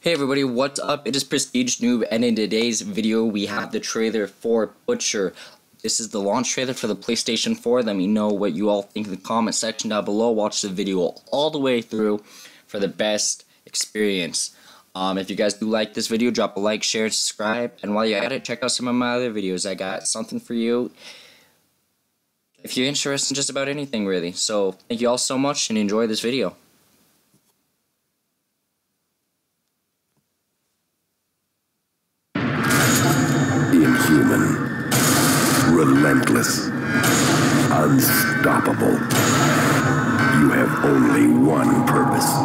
Hey everybody, what's up? It is Prestige Noob, and in today's video, we have the trailer for Butcher. This is the launch trailer for the PlayStation 4. Let me know what you all think in the comment section down below. Watch the video all the way through for the best experience. Um, if you guys do like this video, drop a like, share, subscribe, and while you're at it, check out some of my other videos. I got something for you if you're interested in just about anything, really. So, thank you all so much, and enjoy this video. Inhuman. Relentless. Unstoppable. You have only one purpose.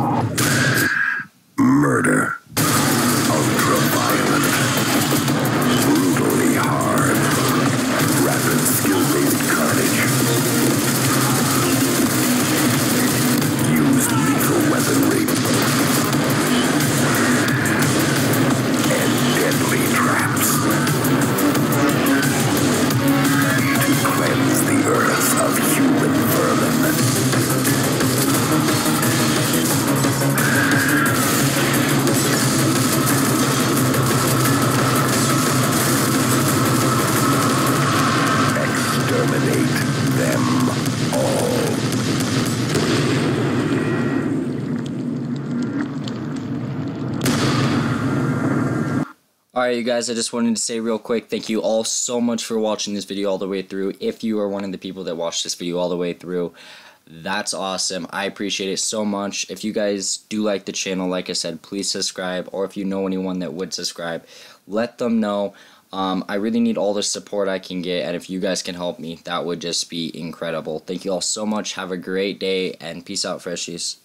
Alright you guys, I just wanted to say real quick, thank you all so much for watching this video all the way through. If you are one of the people that watched this video all the way through, that's awesome. I appreciate it so much. If you guys do like the channel, like I said, please subscribe. Or if you know anyone that would subscribe, let them know. Um, I really need all the support I can get, and if you guys can help me, that would just be incredible. Thank you all so much. Have a great day, and peace out, freshies.